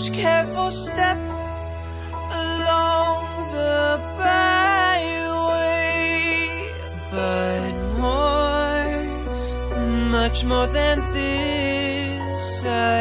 each careful step along the byway. But more, much more than this, I